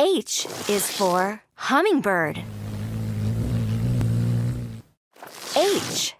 H is for hummingbird. H.